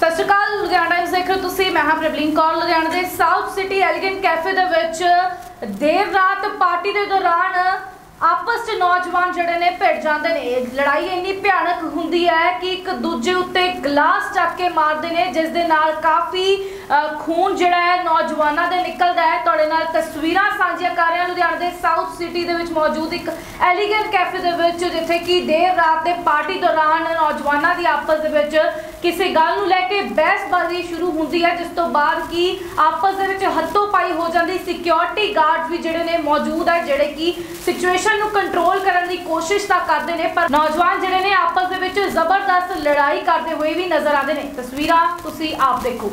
ਸਤਿ ਸ਼੍ਰੀ ਅਕਾਲ, ਲੁਧਿਆਣਾ ਨਿਊਜ਼ ਦੇਖ ਰਹੇ ਹੋ ਤੁਸੀਂ। ਮੈਂ ਹਾਂ ਪ੍ਰਬਲੀਨ ਕੌਰ, ਲੁਧਿਆਣਾ ਦੇ ਸਾਊਥ ਸਿਟੀ ਐਲੀਗੈਂਟ ਕੈਫੇ ਦੇ ਵਿੱਚ ਦੇਰ ਰਾਤ ਪਾਰਟੀ ਦੇ ਦੌਰਾਨ ਆਪਸ 'ਚ ਨੌਜਵਾਨ ਜਿਹੜੇ ਨੇ ਭਿੜ ਜਾਂਦੇ ਨੇ। ਇਹ ਲੜਾਈ ਇੰਨੀ ਭਿਆਨਕ ਹੁੰਦੀ ਹੈ ਕਿ ਇੱਕ ਦੂਜੇ ਉੱਤੇ ਗਲਾਸ ਚੱਕ ਕੇ ਮਾਰਦੇ ਨੇ, ਜਿਸ ਦੇ ਨਾਲ ਕਾਫੀ ਖੂਨ ਜਿਹੜਾ ਹੈ ਨੌਜਵਾਨਾਂ ਦੇ ਨਿਕਲਦਾ ਹੈ। ਤੁਹਾਡੇ ਨਾਲ ਤਸਵੀਰਾਂ ਸਾਂਝੀਆਂ ਕਰ ਰਿਹਾ ਲੁਧਿਆਣਾ ਦੇ ਸਾਊਥ ਸਿਟੀ ਦੇ ਵਿੱਚ ਮੌਜੂਦ ਇੱਕ ਐਲੀਗੈਂਟ ਕੈਫੇ ਦੇ ਵਿੱਚ, ਜਿੱਥੇ ਕਿ ਦੇਰ ਰਾਤ ਦੇ ਪਾਰਟੀ ਦੌਰਾਨ ਨੌਜਵਾਨਾਂ ਦੀ ਆਪਸ ਦੇ ਵਿੱਚ ਕਿਸੇ ਗੱਲ ਨੂੰ ਲੈ ਕੇ ਬਹਿਸਬਾਜ਼ੀ ਸ਼ੁਰੂ ਹੁੰਦੀ ਹੈ ਜਿਸ ਤੋਂ ਬਾਅਦ ਕਿ ਆਪਸ ਦੇ ਵਿੱਚ ਹੱਥੋਂ ਪਾਈ ਹੋ ਜਾਂਦੀ ਸਿਕਿਉਰਿਟੀ ਗਾਰਡਸ ਵੀ ਜਿਹੜੇ ਨੇ ਮੌਜੂਦ ਹੈ ਜਿਹੜੇ ਕਿ ਸਿਚੁਏਸ਼ਨ ਨੂੰ ਕੰਟਰੋਲ ਕਰਨ ਦੀ ਕੋਸ਼ਿਸ਼ ਤਾਂ ਕਰਦੇ ਨੇ, ਪਰ ਨੌਜਵਾਨ ਜਿਹੜੇ ਨੇ ਆਪਸ ਦੇ ਵਿੱਚ ਜ਼ਬਰਦਸਤ ਲੜਾਈ ਕਰਦੇ ਹੋਏ ਵੀ ਨਜ਼ਰ ਆਉਂਦੇ ਨੇ। ਤਸਵੀਰਾਂ ਤੁਸੀਂ ਆਪ ਦੇਖੋ।